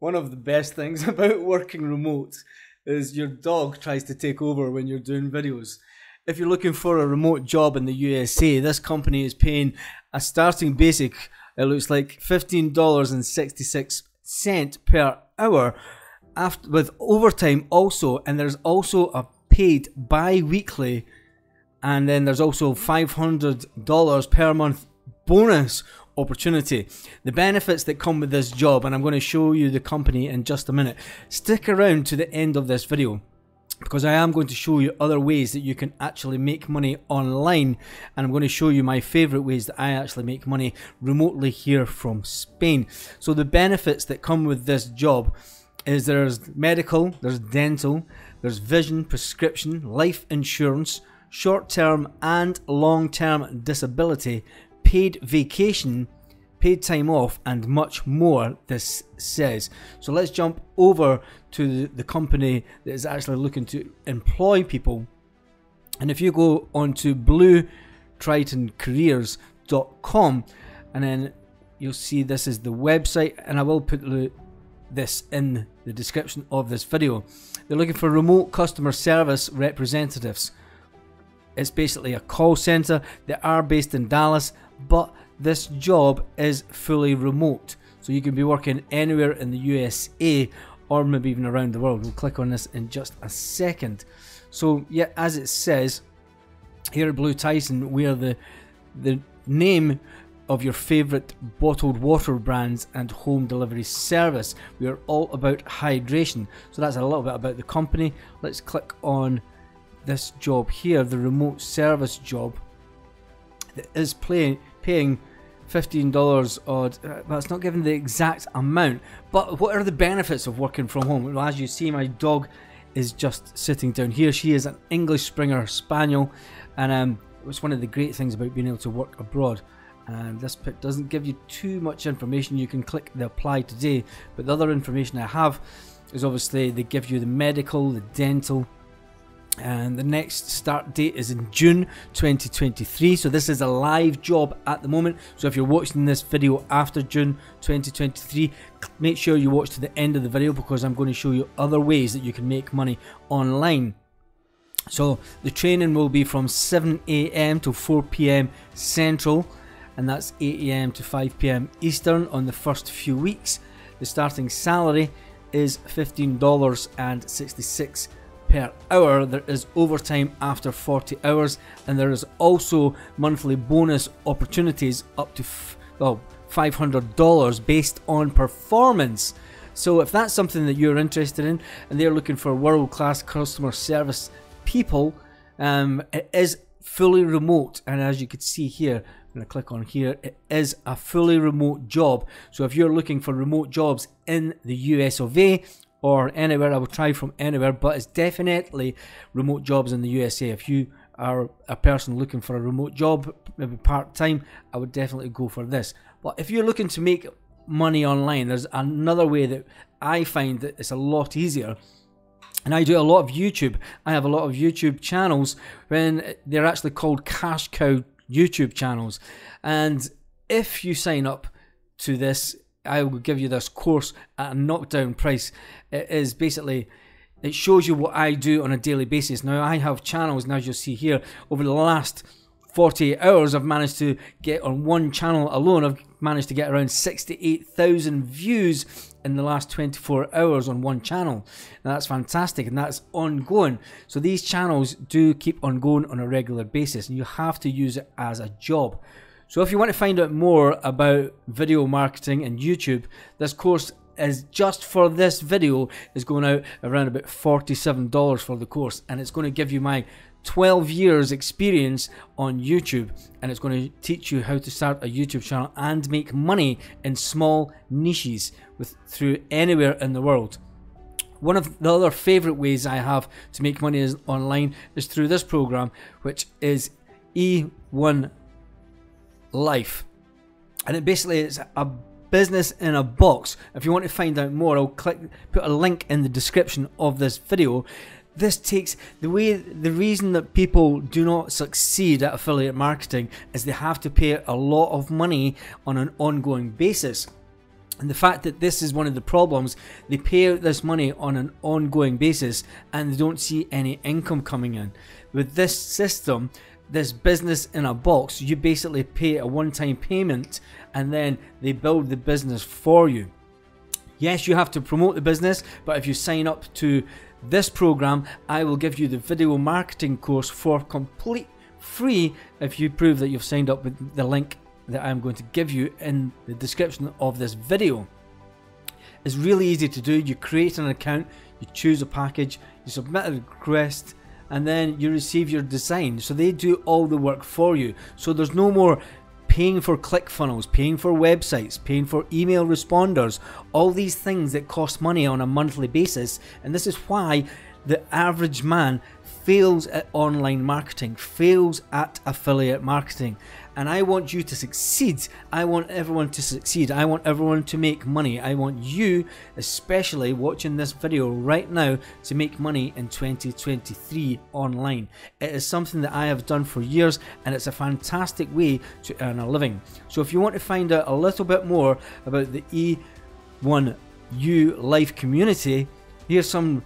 One of the best things about working remote is your dog tries to take over when you're doing videos. If you're looking for a remote job in the USA, this company is paying a starting basic, it looks like $15.66 per hour after, with overtime also, and there's also a paid bi-weekly and then there's also $500 per month bonus opportunity. The benefits that come with this job, and I'm going to show you the company in just a minute. Stick around to the end of this video because I am going to show you other ways that you can actually make money online and I'm going to show you my favorite ways that I actually make money remotely here from Spain. So the benefits that come with this job is there's medical, there's dental, there's vision, prescription, life insurance, short-term and long-term disability, paid vacation, paid time off, and much more, this says. So let's jump over to the company that is actually looking to employ people. And if you go on to bluetritoncareers.com and then you'll see this is the website and I will put this in the description of this video. They're looking for remote customer service representatives. It's basically a call center. They are based in Dallas, but this job is fully remote. So you can be working anywhere in the USA or maybe even around the world. We'll click on this in just a second. So yeah, as it says here at BlueTriton, we are the the name of your favorite bottled water brands and home delivery service. We are all about hydration. So that's a little bit about the company. Let's click on this job here, the remote service job that is pay, paying $15 odd. Uh, not giving the exact amount, but what are the benefits of working from home? Well, as you see, my dog is just sitting down here. She is an English Springer Spaniel, and um, it's one of the great things about being able to work abroad. And this doesn't give you too much information. You can click the apply today, but the other information I have is obviously they give you the medical, the dental, and the next start date is in June 2023 so this is a live job at the moment. So if you're watching this video after June 2023 make sure you watch to the end of the video because I'm going to show you other ways that you can make money online. So the training will be from 7am to 4pm central and that's 8am to 5pm eastern on the first few weeks. The starting salary is $15.66 per hour. There is overtime after 40 hours, and there is also monthly bonus opportunities up to well $500 based on performance. So if that's something that you're interested in, and they're looking for world-class customer service people, um, it is fully remote, and as you can see here, I'm going to click on here. It is a fully remote job. So if you're looking for remote jobs in the US of A or anywhere. I will try from anywhere, but it's definitely remote jobs in the USA. If you are a person looking for a remote job, maybe part time, I would definitely go for this. But if you're looking to make money online, there's another way that I find that it's a lot easier. And I do a lot of YouTube. I have a lot of YouTube channels when they're actually called cash cow YouTube channels. And if you sign up to this I will give you this course at a knockdown price. It is basically it shows you what I do on a daily basis. Now I have channels, and as you'll see here, over the last 48 hours, I've managed to get on one channel alone. I've managed to get around 68,000 views in the last 24 hours on one channel. Now that's fantastic, and that's ongoing. So these channels do keep on going on a regular basis, and you have to use it as a job. So if you want to find out more about video marketing and YouTube, this course is just for this video is going out around about $47 for the course and it's going to give you my 12 years experience on YouTube and it's going to teach you how to start a YouTube channel and make money in small niches with through anywhere in the world. One of the other favorite ways I have to make money is online is through this program which is E1 life. And it basically is a business in a box. If you want to find out more, I'll click put a link in the description of this video. This takes the way the reason that people do not succeed at affiliate marketing is they have to pay a lot of money on an ongoing basis. And the fact that this is one of the problems, they pay out this money on an ongoing basis and they don't see any income coming in. With this system, this business in a box, you basically pay a one time payment and then they build the business for you. Yes, you have to promote the business, but if you sign up to this program, I will give you the video marketing course for complete free if you prove that you've signed up with the link that I'm going to give you in the description of this video. It's really easy to do. You create an account, you choose a package, you submit a request, and then you receive your design. So they do all the work for you. So there's no more paying for ClickFunnels, paying for websites, paying for email responders, all these things that cost money on a monthly basis. And this is why the average man fails at online marketing, fails at affiliate marketing. And I want you to succeed. I want everyone to succeed. I want everyone to make money. I want you, especially watching this video right now, to make money in 2023 online. It is something that I have done for years and it's a fantastic way to earn a living. So if you want to find out a little bit more about the E1U Life community, here's some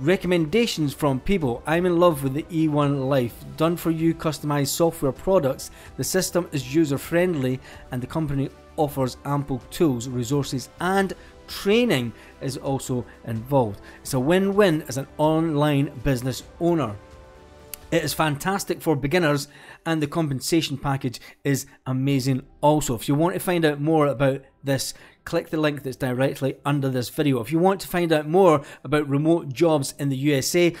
Recommendations from people. I'm in love with the E1 Life. Done for you customized software products. The system is user friendly and the company offers ample tools, resources, and training is also involved. It's a win win as an online business owner. It is fantastic for beginners and the compensation package is amazing also. If you want to find out more about this, click the link that's directly under this video. If you want to find out more about remote jobs in the USA,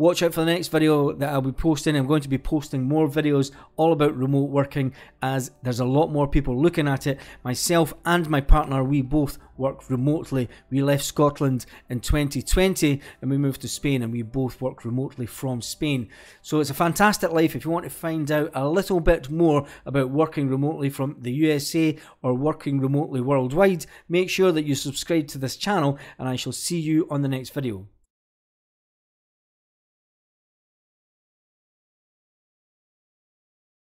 Watch out for the next video that I'll be posting. I'm going to be posting more videos all about remote working as there's a lot more people looking at it. Myself and my partner, we both work remotely. We left Scotland in 2020 and we moved to Spain and we both work remotely from Spain. So it's a fantastic life. If you want to find out a little bit more about working remotely from the USA or working remotely worldwide, make sure that you subscribe to this channel and I shall see you on the next video.